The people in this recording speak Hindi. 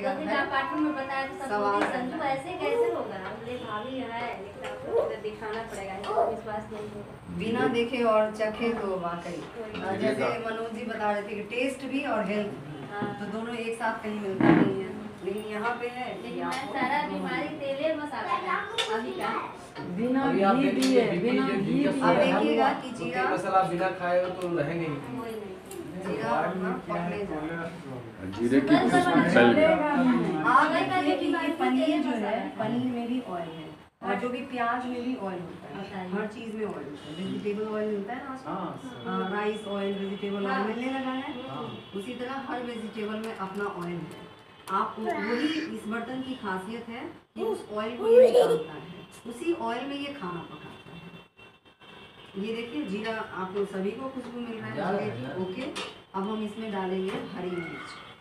रखेगा तो कार्टून में बताया तो सवाल संजू ऐसे कैसे होगा? हमने भाभी है लेकिन आपको तो दिखाना पड़ेगा तो विश्वास नहीं होगा बिना देखे और चखे तो वाकई। कोई जैसे मनोज जी बता रहे थे कि टेस्ट भी और हेल्थ भी। हाँ। तो दोनों एक साथ कहीं मिलता नहीं है। लेकिन यहाँ पे है कि लेकिन मैं आपको- सारा बीमारी तेले मसाला का अभी का बिना घी दिए बिना घी देखिएगा कि तो जीरा तेल मसाला बिना खाए तो रहेंगे ही नहीं। जीरा अपना पकने जा रहा है जीरे की फैल पनीर जो है पनीर में भी ऑयल है। और जो भी प्याज में भी ऑयल होता है हर चीज़ में ऑयल होता है। वेजिटेबल ऑयल मिलता है ना आजकल? हाँ हाँ, राइस ऑयल वेजिटेबल हाँ। ऑयल मिलने लगा है। हाँ। उसी तरह हर वेजिटेबल में अपना ऑयल है। आप वही इस बर्तन की खासियत है कि उस ऑयल को ये निकालता है। उसी ऑयल में ये खाना पकाता है। ये देखिए जीरा आपको सभी को खुशबू मिल रहा है जीरे की रहा है। ओके अब हम इसमें डालेंगे हरी मिर्च